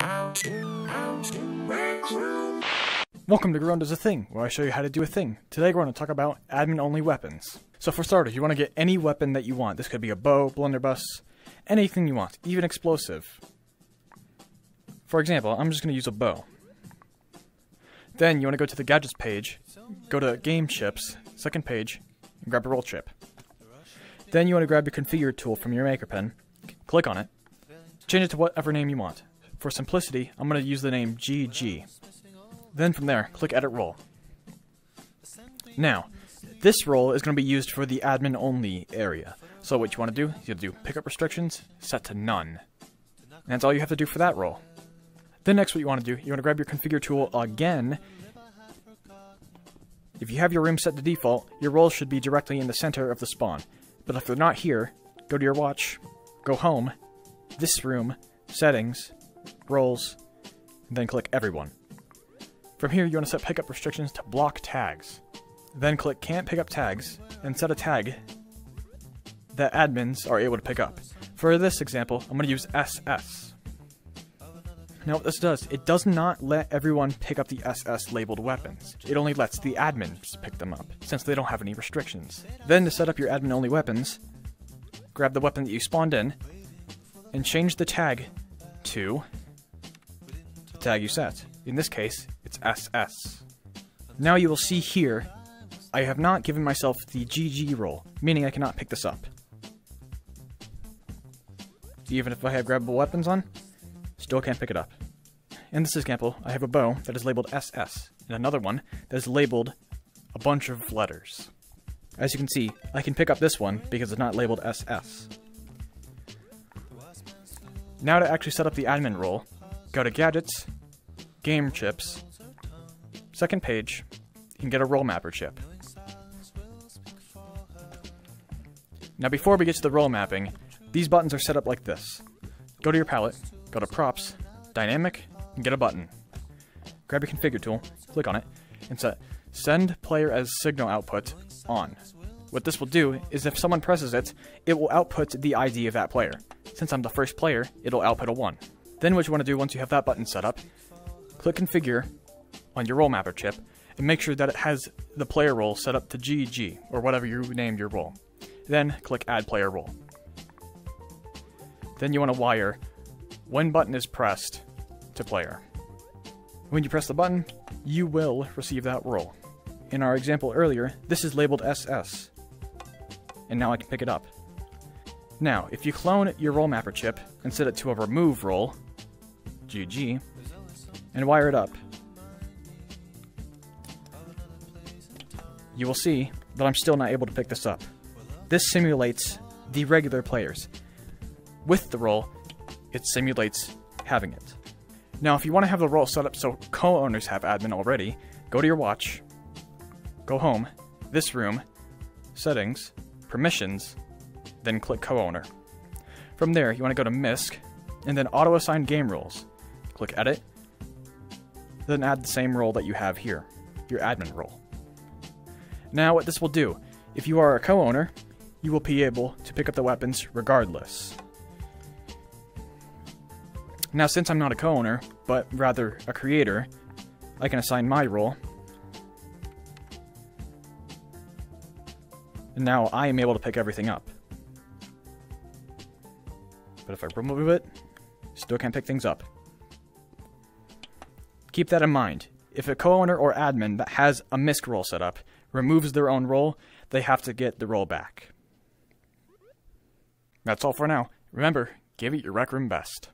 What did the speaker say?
Welcome to Grown Does a Thing, where I show you how to do a thing. Today we're going to talk about admin-only weapons. So for starters, you want to get any weapon that you want. This could be a bow, blunderbuss, anything you want, even explosive. For example, I'm just going to use a bow. Then you want to go to the gadgets page, go to game chips, second page, and grab a role chip. Then you want to grab your configure tool from your maker pen, click on it, change it to whatever name you want. For simplicity, I'm going to use the name GG. Then from there, click Edit Role. Now, this role is going to be used for the admin only area. So what you want to do, is you do pickup restrictions, set to none. And that's all you have to do for that role. Then next what you want to do, you want to grab your configure tool again. If you have your room set to default, your roles should be directly in the center of the spawn. But if they're not here, go to your watch, go home, this room, settings, roles, and then click everyone. From here, you want to set pickup restrictions to block tags. Then click Can't Pick Up Tags, and set a tag that admins are able to pick up. For this example, I'm going to use SS. Now what this does, it does not let everyone pick up the SS labeled weapons. It only lets the admins pick them up, since they don't have any restrictions. Then to set up your admin only weapons, grab the weapon that you spawned in, and change the tag to the tag you set. In this case, it's SS. Now you will see here, I have not given myself the GG role, meaning I cannot pick this up. Even if I have grabbable weapons on, still can't pick it up. In this example, I have a bow that is labeled SS, and another one that is labeled a bunch of letters. As you can see, I can pick up this one because it's not labeled SS. Now to actually set up the admin role, go to Gadgets, Game Chips, second page, you can get a role mapper chip. Now before we get to the role mapping, these buttons are set up like this. Go to your palette, go to Props, Dynamic, and get a button. Grab your configure tool, click on it, and set Send Player as Signal Output on. What this will do is if someone presses it, it will output the ID of that player. Since I'm the first player, it'll output a 1. Then what you want to do once you have that button set up, click Configure on your role mapper chip, and make sure that it has the player role set up to GG, or whatever you named your role. Then click Add Player Role. Then you want to wire when button is pressed to player. When you press the button, you will receive that role. In our example earlier, this is labeled SS, and now I can pick it up. Now, if you clone your role mapper chip and set it to a remove role, GG, and wire it up, you will see that I'm still not able to pick this up. This simulates the regular players. With the role, it simulates having it. Now, if you want to have the role set up so co-owners have admin already, go to your watch, go home, this room, settings, permissions, then click co-owner. From there, you want to go to MISC, and then auto-assign game roles. Click edit, then add the same role that you have here, your admin role. Now what this will do, if you are a co-owner, you will be able to pick up the weapons regardless. Now since I'm not a co-owner, but rather a creator, I can assign my role. And now I am able to pick everything up. But if I remove it, still can't pick things up. Keep that in mind. If a co-owner or admin that has a MISC role set up removes their own role, they have to get the role back. That's all for now. Remember, give it your Rec Room best.